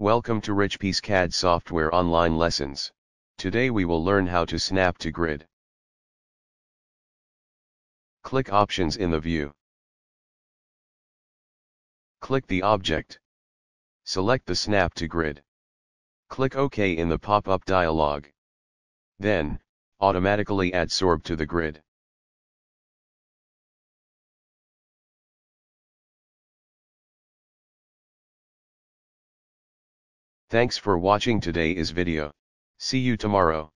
Welcome to Richpeace CAD software online lessons. Today we will learn how to snap to grid. Click Options in the view. Click the object. Select the snap to grid. Click OK in the pop-up dialog. Then, automatically adsorb to the grid. Thanks for watching today's video. See you tomorrow.